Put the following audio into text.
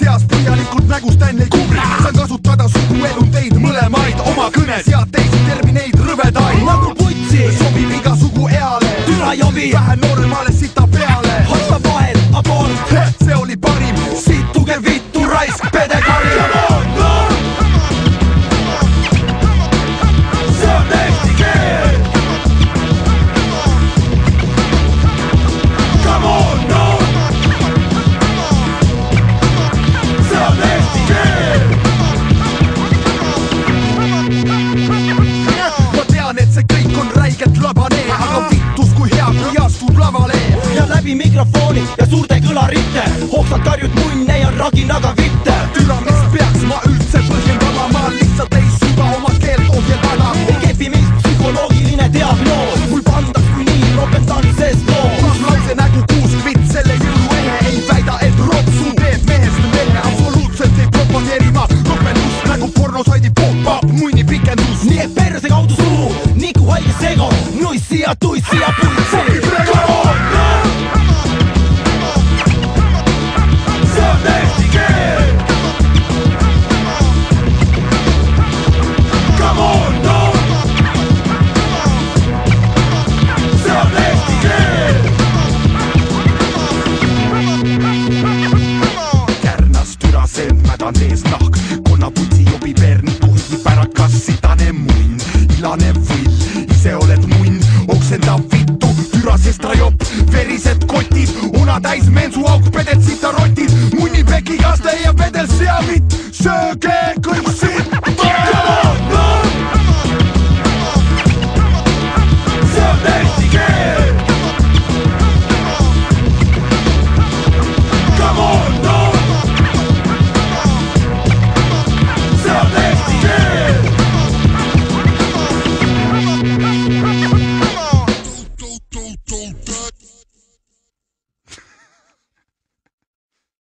seas põhjalikult nägu Stanley Kubrick, saan kasutada suguelundeid mõlemaid oma kõnes. Ja teistes ja suurte kõlaritte. Hoogsalt karjud munne ja raginaga vitte. Türa, miks peaks ma üldse põhjendama, ma lihtsalt ei suuda oma keelt ohjeldada. Ei kepi mind psühholoogiline diagnoos, mul pandaks kui nii rohkem tantsest loos naise nägu kuuskvitt, selle jõuluehe ei väida, et ropsu teeb mehest mehe? Absoluutselt ei propageeri ma ropendust nagu pornosaidi pop-up munni pikendus nii et perse kaudu suu, niku haige sego, nuissi ja tuissi ja puitsi mädan ees nahk konnaputi jobi pern kuhib ära kassitane munn ilane võll ise oled munn oksendab vittu türasest ta jopp verised kotid una täis mensuauk peded sitarotid munni pekigaste ja vedel seavitt sööge Don't